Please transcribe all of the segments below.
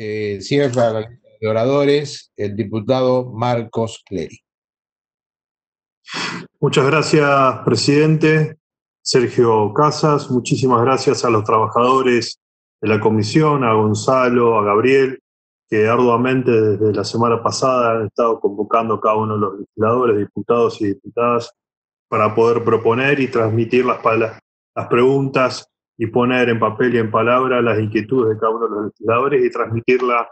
eh, cierra la lista de oradores el diputado Marcos Clery. Muchas gracias, presidente. Sergio Casas, muchísimas gracias a los trabajadores de la comisión, a Gonzalo, a Gabriel, que arduamente desde la semana pasada han estado convocando a cada uno de los legisladores, diputados y diputadas para poder proponer y transmitir las, las preguntas y poner en papel y en palabra las inquietudes de cada uno de los legisladores y transmitirla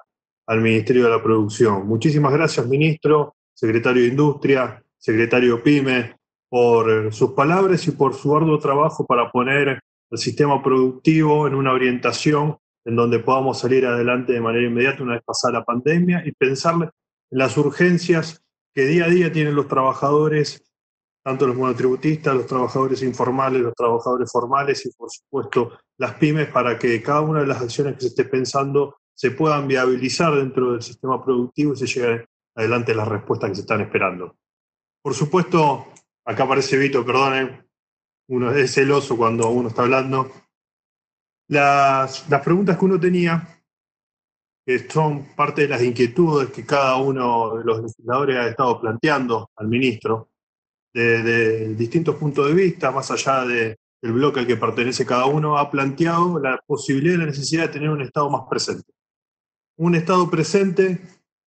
al Ministerio de la Producción. Muchísimas gracias, ministro, secretario de Industria, secretario PYME, por sus palabras y por su arduo trabajo para poner el sistema productivo en una orientación en donde podamos salir adelante de manera inmediata una vez pasada la pandemia y pensar en las urgencias que día a día tienen los trabajadores, tanto los monotributistas, los trabajadores informales, los trabajadores formales y por supuesto las pymes para que cada una de las acciones que se esté pensando se puedan viabilizar dentro del sistema productivo y se lleguen adelante las respuestas que se están esperando. Por supuesto, acá aparece Vito, perdonen, uno es celoso cuando uno está hablando, las, las preguntas que uno tenía, son parte de las inquietudes que cada uno de los legisladores ha estado planteando al ministro, de, distintos puntos de vista, más allá de, del bloque al que pertenece cada uno, ha planteado la posibilidad y la necesidad de tener un Estado más presente. Un Estado presente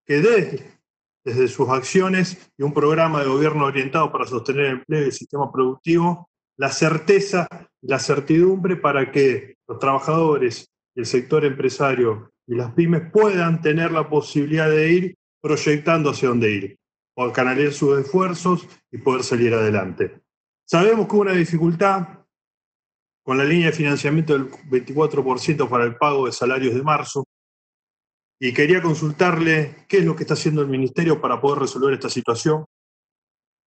que dé desde sus acciones y un programa de gobierno orientado para sostener el empleo y el sistema productivo, la certeza la certidumbre para que los trabajadores, el sector empresario y las pymes puedan tener la posibilidad de ir proyectando hacia dónde ir, o canalizar sus esfuerzos y poder salir adelante. Sabemos que hubo una dificultad con la línea de financiamiento del 24% para el pago de salarios de marzo, y quería consultarle qué es lo que está haciendo el Ministerio para poder resolver esta situación.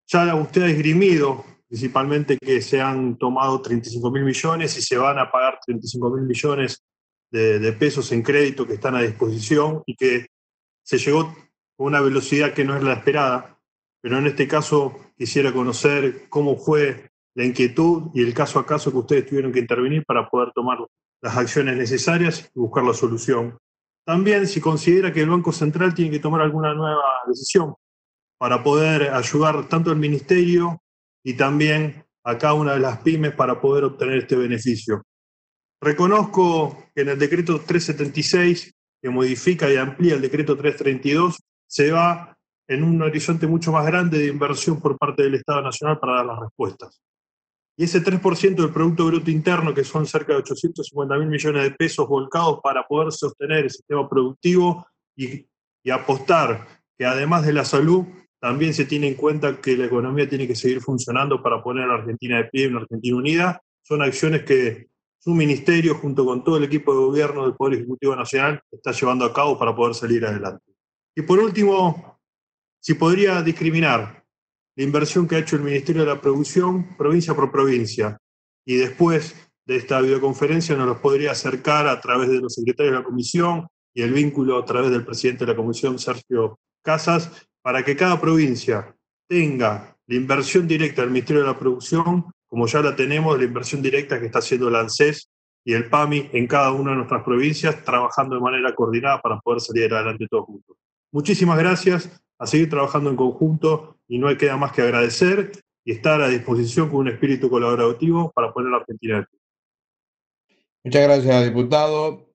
Ya usted ha esgrimido principalmente que se han tomado 35 mil millones y se van a pagar 35 mil millones de, pesos en crédito que están a disposición y que se llegó con una velocidad que no es la esperada. Pero en este caso quisiera conocer cómo fue la inquietud y el caso a caso que ustedes tuvieron que intervenir para poder tomar las acciones necesarias y buscar la solución. También si considera que el Banco Central tiene que tomar alguna nueva decisión para poder ayudar tanto al Ministerio y también a cada una de las pymes para poder obtener este beneficio. Reconozco que en el decreto 376, que modifica y amplía el decreto 332, se va en un horizonte mucho más grande de inversión por parte del Estado Nacional para dar las respuestas. Y ese 3% del Producto Bruto Interno, que son cerca de 850 mil millones de pesos volcados para poder sostener el sistema productivo y, apostar que además de la salud, también se tiene en cuenta que la economía tiene que seguir funcionando para poner a la Argentina de pie, una Argentina unida. Son acciones que su ministerio, junto con todo el equipo de gobierno del Poder Ejecutivo Nacional, está llevando a cabo para poder salir adelante. Y por último, si podría discriminar la inversión que ha hecho el Ministerio de la Producción provincia por provincia y después de esta videoconferencia nos los podría acercar a través de los secretarios de la Comisión y el vínculo a través del presidente de la Comisión, Sergio Casas, para que cada provincia tenga la inversión directa del Ministerio de la Producción, como ya la tenemos, la inversión directa que está haciendo el ANSES y el PAMI en cada una de nuestras provincias, trabajando de manera coordinada para poder salir adelante todos juntos. Muchísimas gracias, a seguir trabajando en conjunto y no hay queda más que agradecer y estar a disposición con un espíritu colaborativo para poner a Argentina. Muchas gracias, diputado.